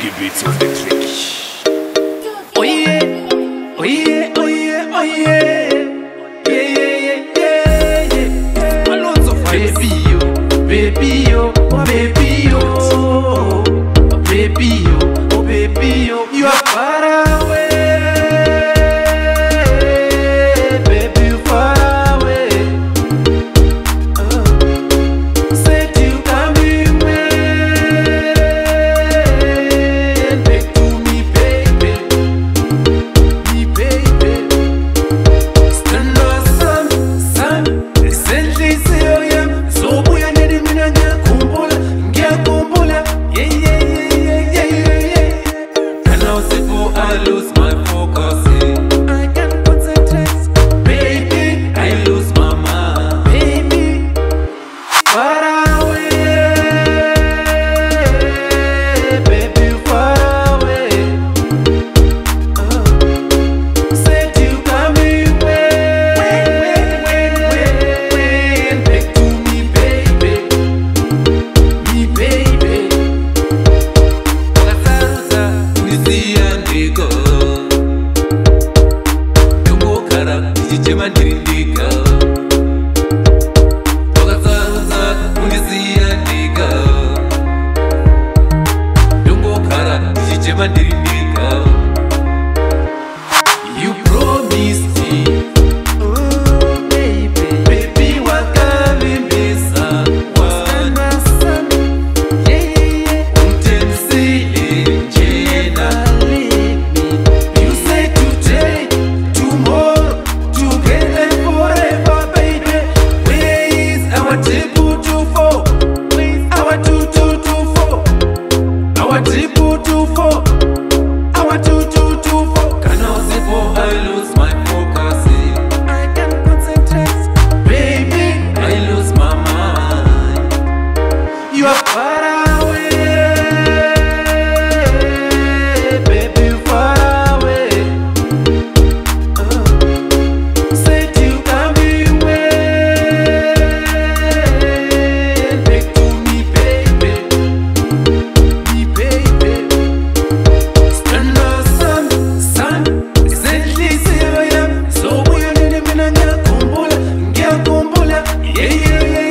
big beats on the click. Oh yeah, oh yeah, oh yeah, oh yeah. Baby yo, baby yo, oh baby yo, baby yo, oh baby yo. uma delimitada yeah, yeah, yeah.